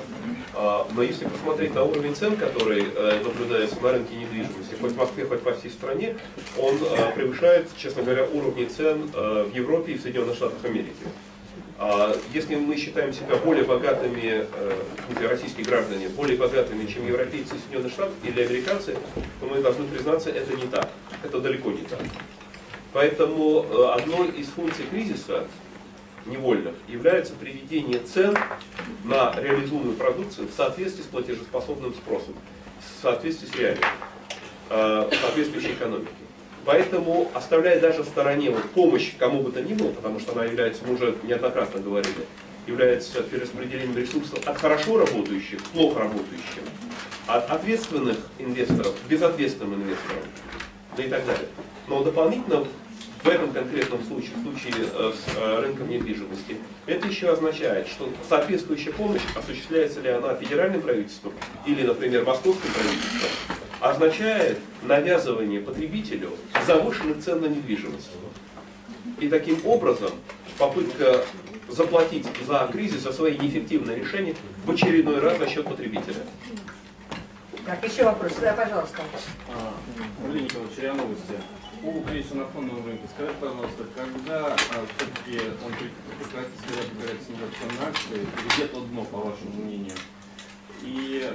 А, Но если посмотреть на уровень цен, который э, наблюдается на рынке недвижимости, хоть в Москве, хоть по всей стране, он э, превышает, честно говоря, уровни цен в Европе и в Соединенных Штатах Америки. А Если мы считаем себя более богатыми, российские граждане, более богатыми, чем европейцы, Соединенные Штаты или американцы, то мы должны признаться, это не так. Это далеко не так. Поэтому одной из функций кризиса невольных является приведение цен на реализуемую продукцию в соответствии с платежеспособным спросом, в соответствии с реальностью, э, соответствующей экономики. Поэтому, оставляя даже в стороне вот помощь кому бы то ни было, потому что она является, мы уже неоднократно говорили, является перераспределением ресурсов от хорошо работающих к плохо работающим, от ответственных инвесторов к безответственным инвесторам, да и так далее. Но дополнительно в этом конкретном случае, в случае э, с э, рынком недвижимости, это еще означает, что соответствующая помощь, осуществляется ли она федеральным правительством или, например, московским правительством, означает навязывание потребителю завышенных цен на недвижимость. И таким образом попытка заплатить за кризис, за свои неэффективные решения в очередной раз за счет потребителя. Так, еще вопрос. Да, пожалуйста. Владимир Николаевич, РИА Новости. По кризису на фондовом рынке, скажите, пожалуйста, когда а, все-таки он прекратит собирать снижаться на акции, где то дно, по вашему мнению? И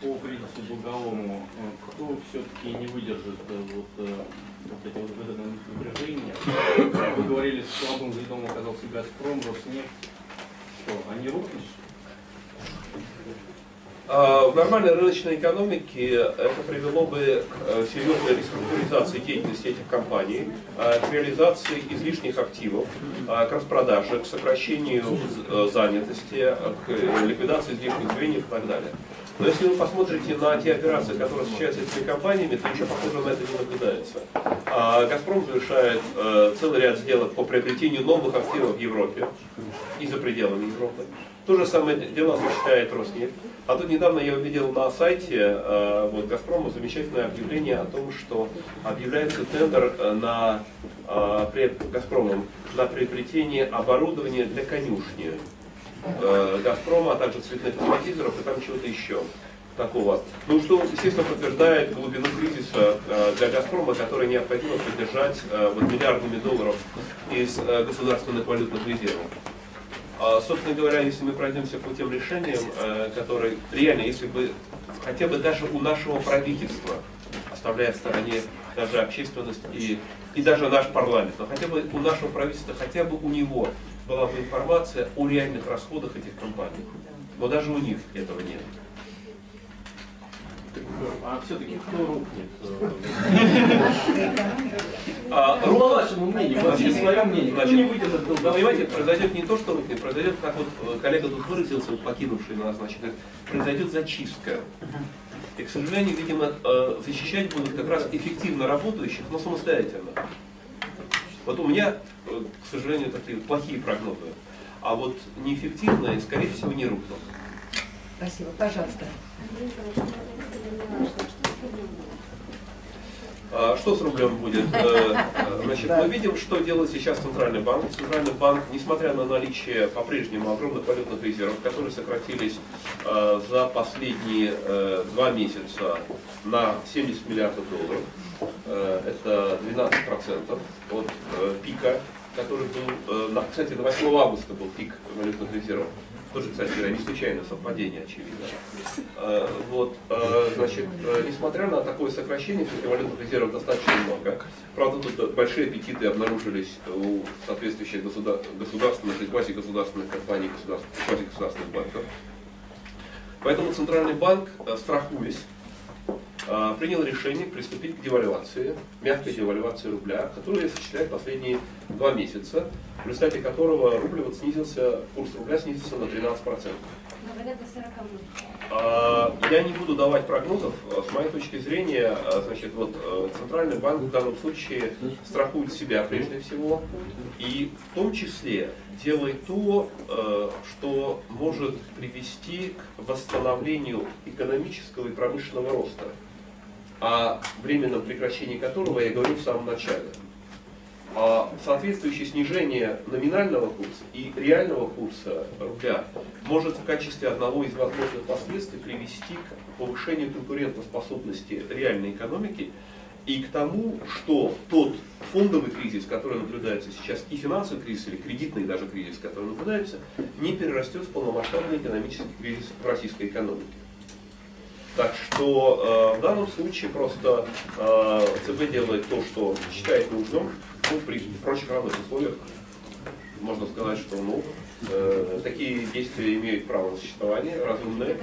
по кризису долговому, кто все-таки не выдержит э, вот, э, вот эти вот выданные напряжения? Вы говорили, что слабым звездом оказался Газпром, Роснефть. Что, они рухнут? А, В нормальной рыночной экономике это привело бы к э, серьезной реструктуризации деятельности этих компаний, э, к реализации излишних активов, э, к распродаже, к сокращению з- занятости, к ликвидации излишних звеньев и так далее. Но если вы посмотрите на те операции, которые осуществляются этими компаниями, то ничего похожего на это не наблюдается. А «Газпром» завершает э, целый ряд сделок по приобретению новых активов в Европе и за пределами Европы. То же самое дело осуществляет Роснефть. А тут недавно я увидел на сайте э, вот, «Газпрома» замечательное объявление о том, что объявляется тендер э, на, э, «Газпромом» на приобретение оборудования для конюшни «Газпрома», а также цветных автоматизеров и там чего-то еще такого. Ну, что, естественно, подтверждает глубину кризиса для «Газпрома», который необходимо поддержать вот, миллиардами долларов из государственных валютных резервов. А, Собственно говоря, если мы пройдемся по тем решениям, э, которые реально, если бы хотя бы даже у нашего правительства, оставляя в стороне даже общественность и, и даже наш парламент, но хотя бы у нашего правительства, хотя бы у него была бы информация о реальных расходах этих компаний. Но даже у них этого нет. А все-таки кто рухнет? А, Ну, по вашему мнению, есть свое мнение, кто Значит, не выдержит Ну, долгового? Понимаете, произойдет не то, что рухнет, произойдет, как вот э, коллега тут выразился, покинувший нас, значит, произойдет зачистка. И, к сожалению, видимо, э, защищать будут как раз эффективно работающих, но самостоятельно. Вот у меня, э, к сожалению, такие плохие прогнозы. А вот неэффективные, скорее всего, не рухнут. Спасибо. Пожалуйста. Что с рублем будет? А Что с рублем будет? (laughs) Э, Значит, мы видим, что делает сейчас Центральный банк. Центральный банк, несмотря на наличие по-прежнему огромных валютных резервов, которые сократились э, за последние э, два месяца на 70 миллиардов долларов, это 12% от пика, который был, кстати, на 8 августа был пик валютных резервов. Тоже, кстати говоря, не случайное совпадение, очевидно. Э, Вот, э, значит, э, несмотря на такое сокращение, кстати, валютных резервов достаточно много. Правда, тут большие аппетиты обнаружились у соответствующих государ- государственных и квазигосударственных компаний, государств- квазигосударственных банков. Поэтому Центральный банк, страхуясь, принял решение приступить к девальвации, мягкой девальвации рубля, которую осуществляет последние два месяца, в результате которого рубль вот снизился, курс рубля снизился на 13%. Говорят, до 40 будет. А, Я не буду давать прогнозов. А, С моей точки зрения, а, значит, вот э, Центральный банк в данном случае страхует себя прежде всего и в том числе делает то, э, что может привести к восстановлению экономического и промышленного роста, о временном прекращении которого я говорил в самом начале. Соответствующее снижение номинального курса и реального курса рубля может в качестве одного из возможных последствий привести к повышению конкурентоспособности реальной экономики и к тому, что тот фондовый кризис, который наблюдается сейчас, и финансовый кризис, или кредитный даже кризис, который наблюдается, не перерастет в полномасштабный экономический кризис в российской экономике. Так что э, в данном случае просто э, ЦБ делает то, что считает нужным, ну, при прочих равных условиях можно сказать, что ну, э, такие действия имеют право на существование, разумные.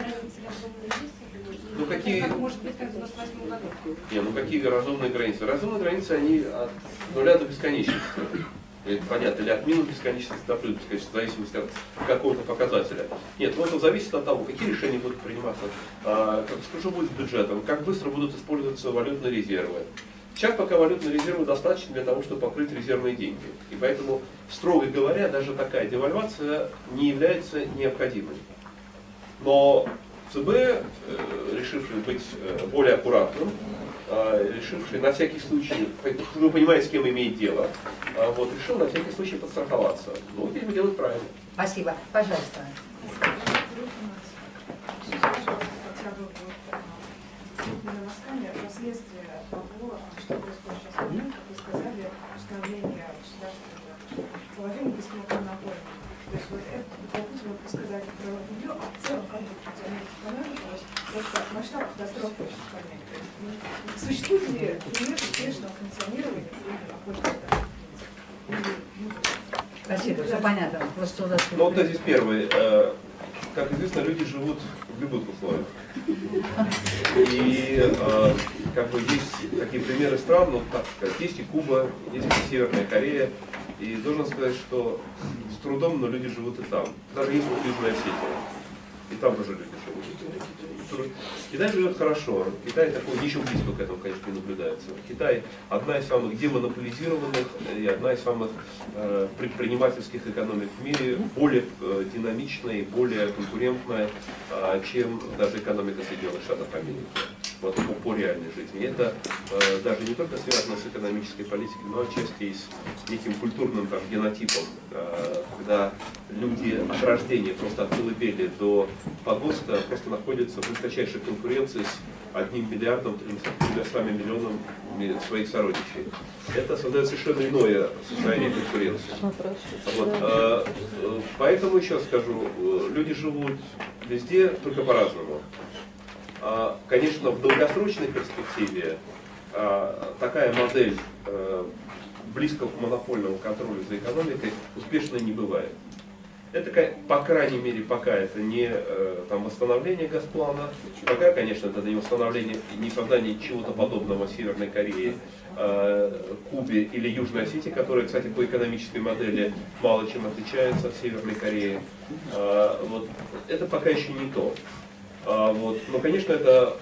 Ну какие... Как может быть, как в 98 году? Не, ну какие разумные границы? Разумные границы, они от нуля до бесконечности. Понятно, или от минус бесконечности до плюс бесконечности, в зависимости от какого-то показателя. Нет, ну это зависит от того, какие решения будут приниматься, а, как, что будет с бюджетом, как быстро будут использоваться валютные резервы. Сейчас пока валютные резервы достаточно для того, чтобы покрыть резервные деньги. И поэтому, строго говоря, даже такая девальвация не является необходимой. Но ЦБ, э, решивший быть э, более аккуратным, решивший на всякий случай, вы понимаете, с кем имеет дело, а вот, решил на всякий случай подстраховаться. Ну, видимо, делает правильно. Спасибо. Пожалуйста. Восстание – последствия того, что происходит сейчас в мире, как вы сказали, установление государственного положения бесконтрольного То есть вот это допустим, вы сказали про ее, а в целом как бы функционирует экономика, просто масштаб катастрофы очень понять. Существует ли пример успешного функционирования Спасибо, все понятно. Просто нас... Ну, вот тезис первый. Э, Как известно, люди живут в любых условиях. И э, как бы есть такие примеры стран, ну так сказать, есть и Куба, есть и Северная Корея. И должен сказать, что с трудом, но люди живут и там. Даже есть вот Южная Осетия. И там тоже люди живут. Китай живет хорошо. Китай такой ничего близко к этому, конечно, не наблюдается. Китай одна из самых демонополизированных и одна из самых э, предпринимательских экономик в мире, более э, динамичная и более конкурентная, э, чем даже экономика Соединенных Штатов Америки. Вот по, реальной жизни. Это э, даже не только связано с экономической политикой, но отчасти и с неким культурным там, генотипом, э, когда люди от рождения, просто от колыбели до погоста просто находятся в высочайшей конкуренции с одним миллиардом, 300 миллионом своих сородичей. Это создает совершенно иное состояние конкуренции. Вот, э, э, поэтому еще скажу, э, люди живут везде, только по-разному. А, Конечно, в долгосрочной перспективе а, такая модель э, близкого к монопольному контролю за экономикой успешной не бывает. Это, по крайней мере, пока это не э, там, восстановление Газплана, пока, конечно, это не восстановление, не создание чего-то подобного Северной Корее, э, Кубе или Южной Осетии, которые, кстати, по экономической модели мало чем отличаются от Северной Кореи. Вот, это пока еще не то. А, вот, но, конечно, это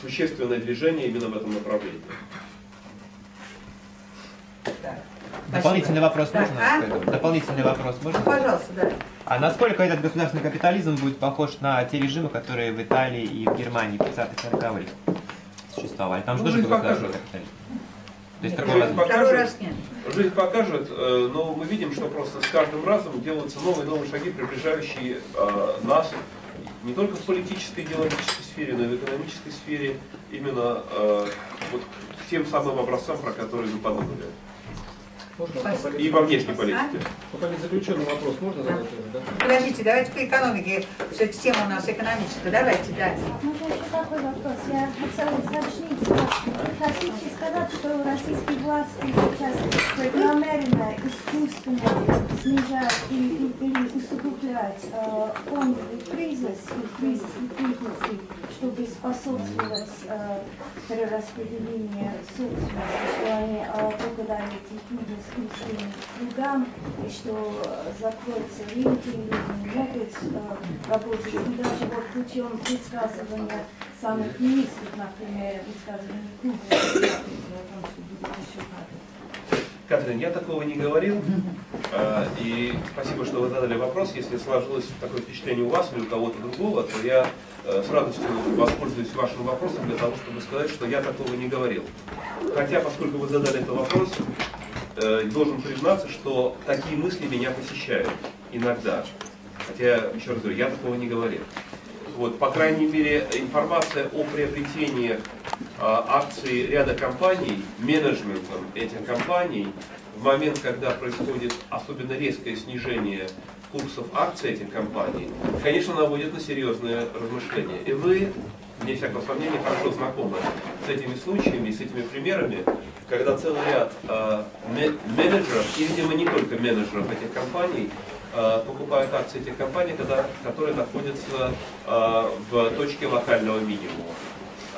существенное движение именно в этом направлении. Дополнительный вопрос Так, можно? а? Дополнительный вопрос можно? Ну, пожалуйста, да. А насколько этот государственный капитализм будет похож на те режимы, которые в Италии и в Германии в 30-х 40-х существовали? Там же Ну, тоже жизнь был государственный покажет. капитализм. То есть такое Жизнь возможно. Второй раз покажет, нет. жизнь покажет, э, но мы видим, что просто с каждым разом делаются новые и новые шаги, приближающие э, нас не только в политической, идеологической сфере, но и в экономической сфере именно э, вот тем самым образцам, про которые вы подумали. Можно И во внешней политике. Пока не заключенный вопрос можно задать да? Подождите, давайте по экономике. Все-таки тема у нас экономическая. Давайте, да. Можно еще такой вопрос? Я хотела уточнить. Хотите сказать, что российские власти сейчас намеренно, искусственно снижают или, или усугубляют э, фондовый кризис и кризис ликвидности, чтобы способствовать э, перераспределению собственности, что они э, благодарят ликвидность слугам, и что э, закроются рынки, люди не могут э, работать, и даже вот путем предсказывания самых низких, например, высказываний Кубы, о том, что будет еще. Катрин, я такого не говорил. А, И спасибо, что вы задали вопрос. Если сложилось такое впечатление у вас или у кого-то другого, то я э, с радостью воспользуюсь вашим вопросом для того, чтобы сказать, что я такого не говорил. Хотя, поскольку вы задали этот вопрос, э, должен признаться, что такие мысли меня посещают иногда. Хотя, еще раз говорю, я такого не говорил. Вот, по крайней мере, информация о приобретении а, акций ряда компаний, менеджментом этих компаний, в момент, когда происходит особенно резкое снижение курсов акций этих компаний, конечно, наводит на серьезные размышления. И вы, вне всякого сомнения, хорошо знакомы с этими случаями, с этими примерами, когда целый ряд э, менеджеров, и, видимо, не только менеджеров этих компаний, э, покупают акции этих компаний, когда, которые находятся э, в точке локального минимума.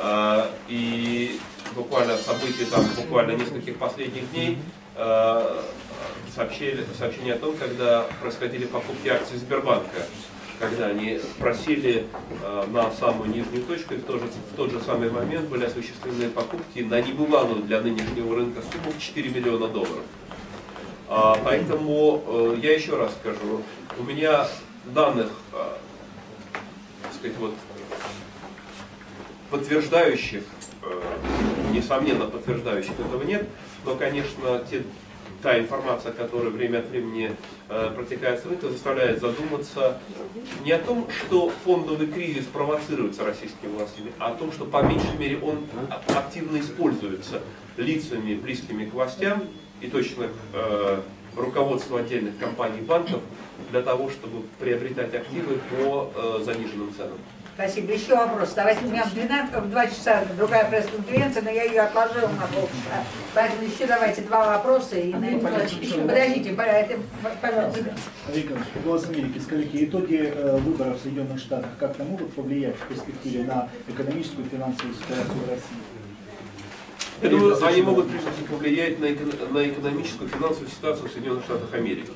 Э, и буквально события там буквально нескольких последних дней э, сообщили, сообщение о том, когда происходили покупки акций Сбербанка, когда они просили э, на самую нижнюю точку, и в тот, же, в тот же самый момент были осуществлены покупки на небывалую для нынешнего рынка сумму в 4 миллиона долларов. А, поэтому э, я еще раз скажу, у меня данных, э, так сказать, вот, подтверждающих, э, несомненно подтверждающих этого нет, но, конечно, те та информация, которая время от времени э, протекает с рынка, заставляет задуматься не о том, что фондовый кризис провоцируется российскими властями, а о том, что по меньшей мере он активно используется лицами, близкими к властям и точно к э, руководству отдельных компаний банков для того, чтобы приобретать активы по э, заниженным ценам. Спасибо. Еще вопрос. Давайте у меня в 12, в 2 часа другая пресс-конференция, но я ее отложила на полчаса. Поэтому еще давайте два вопроса и на Подождите, пожалуйста. Виктор, «Голос Америки», скажите, итоги э, выборов в Соединенных Штатах как-то могут повлиять в перспективе на экономическую и финансовую ситуацию в России? Я думаю, они могут повлиять на, на экономическую и финансовую ситуацию в Соединенных Штатах Америки.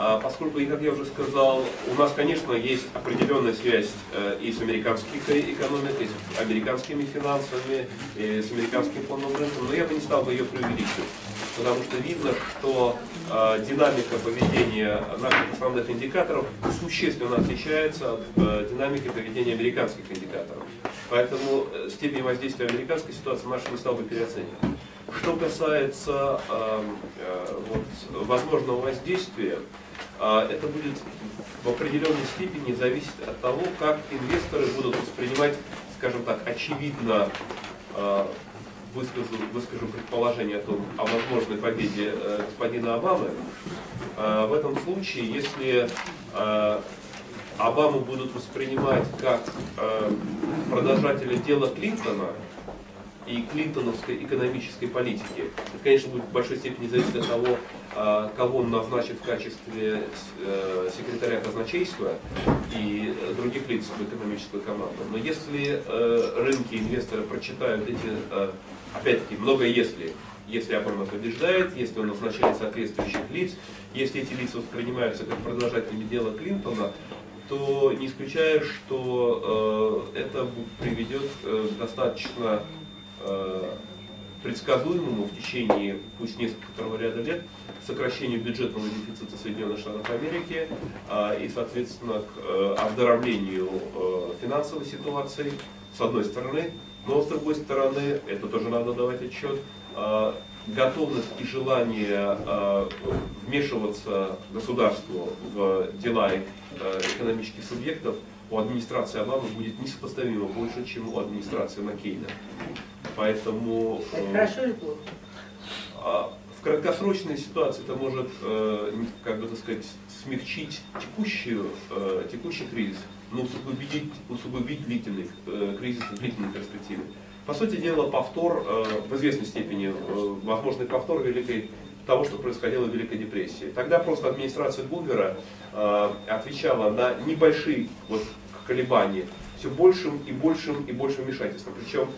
А поскольку, как я уже сказал, у нас, конечно, есть определенная связь э, и с американской экономикой, и с американскими финансами, и с американским фондовым рынком, но я бы не стал бы ее преувеличивать, потому что видно, что э, динамика поведения наших основных индикаторов существенно отличается от э, динамики поведения американских индикаторов. Поэтому степень воздействия американской ситуации наша не стал бы переоценивать. Что касается э, э, вот, возможного воздействия, это будет в определенной степени зависеть от того, как инвесторы будут воспринимать, скажем так, очевидно э, выскажу, выскажу предположение о том, о возможной победе э, господина Обамы. Э, в этом случае, если Обаму будут воспринимать как продолжателя дела Клинтона, и клинтоновской экономической политики. Это, конечно, будет в большой степени зависеть от того, а, кого он назначит в качестве э, секретаря казначейства и других лиц в экономическую команду. Но если э, рынки инвесторы прочитают эти, э, опять-таки, много если, если Обама побеждает, если он назначает соответствующих лиц, если эти лица воспринимаются как продолжателями дела Клинтона, то не исключаю, что э, это приведет э, достаточно Э, предсказуемому в течение пусть несколького ряда лет сокращению бюджетного дефицита Соединенных Штатов Америки а, и, соответственно, к э, оздоровлению э, финансовой ситуации, с одной стороны, но с другой стороны, это тоже надо давать отчет, готовность и желание вмешиваться государству в дела экономических субъектов у администрации Обамы будет несопоставимо больше, чем у администрации Маккейна. Поэтому... Это э, хорошо или плохо? А, в краткосрочной ситуации это может, э, как бы так сказать, смягчить текущую, э, текущий кризис, но усугубить, усугубить длительный кризис в длительной перспективе. По сути дела, повтор, в известной степени, возможный повтор великой того, что происходило в Великой депрессии. Тогда просто администрация Гувера отвечала на небольшие вот, колебания все большим и большим и большим вмешательством. Причем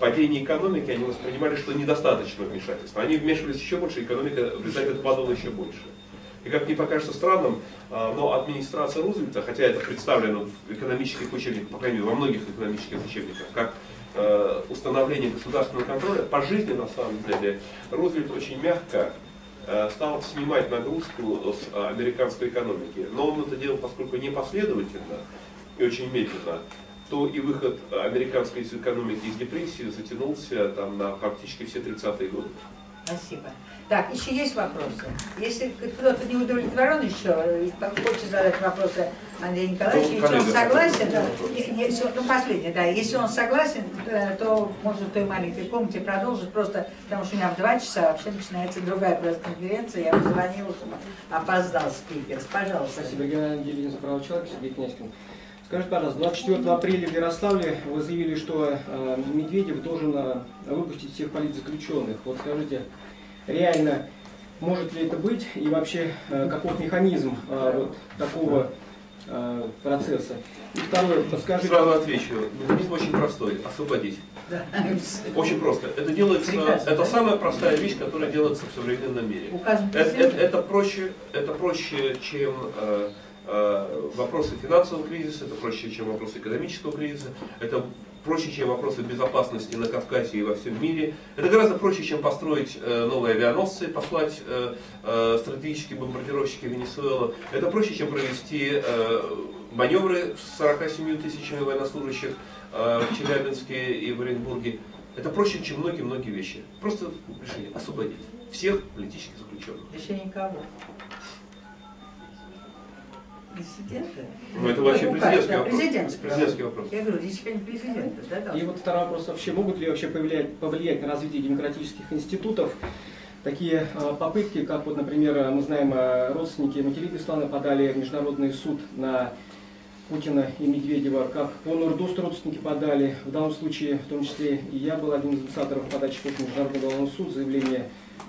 падение экономики они воспринимали, что недостаточно вмешательства. Они вмешивались еще больше, экономика в результате падала еще больше. И как мне покажется странным, э, но администрация Рузвельта, хотя это представлено в экономических учебниках, по крайней мере во многих экономических учебниках, как э, установление государственного контроля, по жизни на самом деле Рузвельт очень мягко стал снимать нагрузку с американской экономики. Но он это делал, поскольку непоследовательно и очень медленно, то и выход американской экономики из депрессии затянулся там, на практически все 30-е годы. Спасибо. Так, еще есть вопросы? Если кто-то не удовлетворен еще, хочет задать вопросы Андрею Николаевичу, Ну, если он согласен, и- если он- ну, последний, да, если он согласен, э, то можно в той маленькой комнате продолжить, просто потому что у меня в два часа вообще начинается другая пресс-конференция, я позвонила, чтобы опоздал спикер. Пожалуйста. Спасибо, директор за права человека Сергей Князькин. Скажите, пожалуйста, 24 апреля в Ярославле вы заявили, что э, Медведев должен э, выпустить всех политзаключенных. Вот скажите, реально может ли это быть и вообще э, каков механизм э, вот такого э, процесса? И второе, подскажите... Сразу отвечу. Механизм очень простой. Освободить. Очень просто. Это делается, это самая простая вещь, которая делается в современном мире. Это, это- это проще, это проще, чем вопросы финансового кризиса, это проще, чем вопросы экономического кризиса, это проще, чем вопросы безопасности на Кавказе и во всем мире. Это гораздо проще, чем построить э, новые авианосцы, послать э, э, стратегические бомбардировщики в Венесуэлу. Это проще, чем провести э, маневры с 47 тысячами военнослужащих э, в Челябинске и в Оренбурге. Это проще, чем многие-многие вещи. Просто решение освободить всех политических заключенных. Еще никого. Диссиденты? Ну, это вообще Указ, президентский да, вопрос. президентский Президентский вопрос. Я говорю, здесь не президента, да, да. И вот второй вопрос вообще, могут ли вообще повлиять, повлиять на развитие демократических институтов такие э, попытки, как вот, например, мы знаем, э, родственники Материк Ислана подали в Международный суд на Путина и Медведева, как по Нордост родственники подали, в данном случае, в том числе и я был одним из инициаторов подачи в Международный уголовный суд, заявление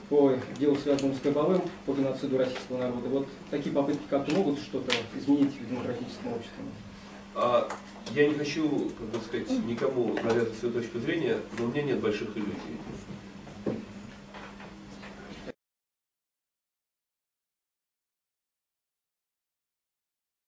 по делу, связанному с Кабовым, по геноциду российского народа. Вот такие попытки как-то могут что-то изменить в демократическом обществе? А, я не хочу, как бы сказать, никому навязывать свою точку зрения, но у меня нет больших иллюзий.